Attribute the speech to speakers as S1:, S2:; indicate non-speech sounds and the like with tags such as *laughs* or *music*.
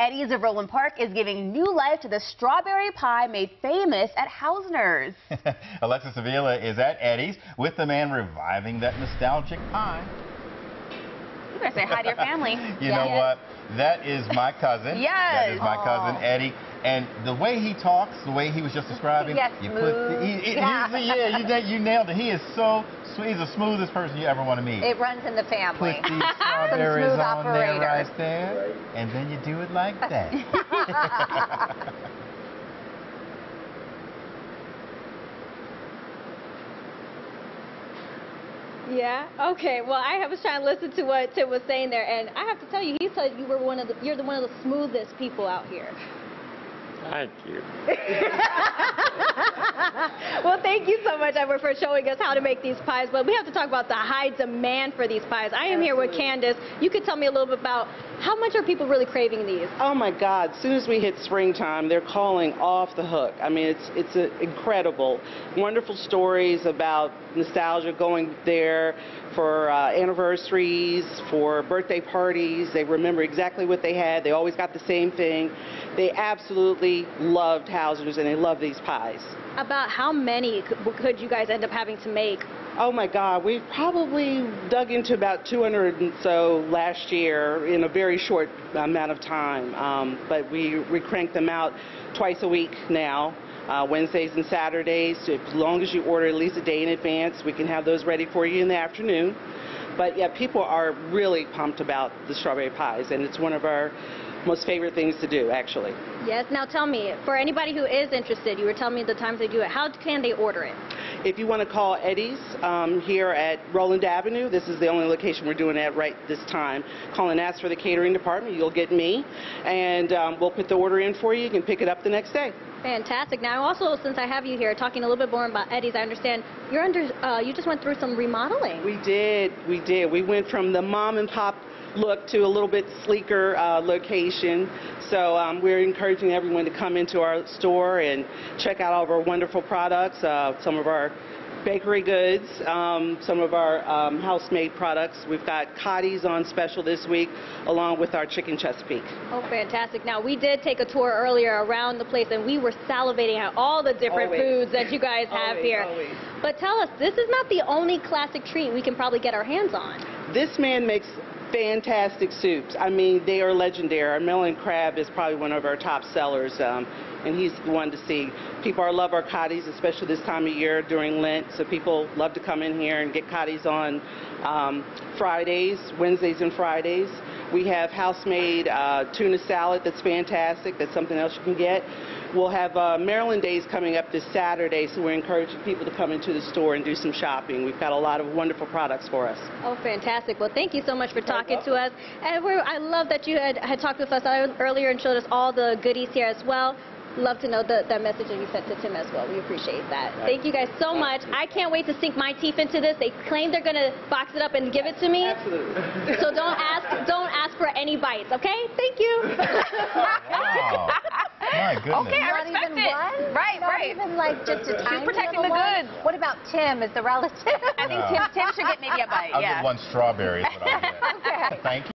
S1: Eddie's of Roland Park is giving new life to the strawberry pie made famous at Haussner's. *laughs*
S2: Alexus Avila is at Eddie's with the man reviving that nostalgic pie.
S1: You better say hi to your family. *laughs*
S2: you know what? That is my *laughs* cousin.
S1: Yes.
S2: That is my cousin Eddie. And the way he talks, the way he was just describing,
S1: Yes,
S2: you
S1: smooth.
S2: put the, he,
S1: Yeah.
S2: yeah, you, you nailed it. He is so sweet. He's the smoothest person you ever want to meet.
S3: It runs in the family.
S2: Put *laughs* these strawberries on there
S3: operator.
S2: right there, and then you do it like that.
S4: Yeah. Okay. Well, I was trying to listen to what Tim was saying there, and I have to tell you, he said you were one of the you're the one of the smoothest people out here.
S5: Thank you. *laughs* *laughs*
S4: well, thank you so much, Edward, for showing us how to make these pies. But we have to talk about the high demand for these pies. I am here with Candace. You could tell me a little bit about how much are people really craving these?
S6: Oh my God! As soon as we hit springtime, they're calling off the hook. I mean, it's it's a incredible, wonderful stories about nostalgia going there for uh, anniversaries, for birthday parties. They remember exactly what they had. They always got the same thing. They absolutely loved Haussner's and they love these pies.
S4: About how many could, you guys end up having to make?
S6: Oh my God, we probably dug into about 200 and so last year in a very short amount of time. Um, but we, we crank them out twice a week now, uh, Wednesdays and Saturdays. so As long as you order at least a day in advance, we can have those ready for you in the afternoon. But yeah, people are really pumped about the strawberry pies, and it's one of our most favorite things to do, actually.
S4: Yes. Now tell me, for anybody who is interested, you were telling me the times they do it. How can they order it?
S6: If you want to call Eddie's um, here at Roland Avenue, this is the only location we're doing at right this time. Call and ask for the catering department. You'll get me, and um, we'll put the order in for you. You can pick it up the next day.
S4: Fantastic. Now, also, since I have you here, talking a little bit more about Eddie's, I understand you're under. Uh, you just went through some remodeling.
S6: We did, we did. We went from the mom and pop look to a little bit sleeker uh, location. So um, we're encouraging everyone to come into our store and check out all of our wonderful products, uh, some of our bakery goods, um, some of our um, house-made products. We've got Coddies on special this week, along with our chicken Chesapeake.
S4: Oh, fantastic. Now, we did take a tour earlier around the place, and we were salivating at all the different
S6: Always.
S4: foods that you guys have
S6: Always,
S4: here.
S6: always.
S4: But tell us, this is not the only classic treat we can probably get our hands on.
S6: This man makes fantastic soups. I mean, they are legendary. Our Maryland crab is probably one of our top sellers, um, and he's the one to see. People are love our coddies, especially this time of year during Lent. So people love to come in here and get coddies on um, Fridays, Wednesdays, and Fridays. We have house-made uh, tuna salad that's fantastic. That's something else you can get. We'll have uh, Maryland Days coming up this Saturday, so we're encouraging people to come into the store and do some shopping. We've got a lot of wonderful products for us.
S4: Oh, fantastic. Well, thank you so much for talking to us. And we're, I love that you had, had talked with us earlier and showed us all the goodies here as well. Love to know the, that message that you sent to Tim as well. We appreciate that. Thank you guys so much. I can't wait to sink my teeth into this. They claim they're going to box it up and give it to me.
S6: Absolutely.
S4: So don't ask, don't ask for any bites, okay? Thank you. *laughs*
S2: Wow. My goodness. *laughs*
S1: Okay, I respect
S3: even
S1: it.
S3: one?
S1: Right,
S3: Not
S1: right.
S3: even like just a tiny
S1: She's
S3: protecting
S1: the
S3: one?
S1: goods.
S3: What about Tim as the relative?
S1: I think Tim, Tim should get maybe a bite.
S2: I'll
S1: yeah.
S2: get one strawberry is what I'll get. *laughs*
S3: Okay.
S2: Thank you.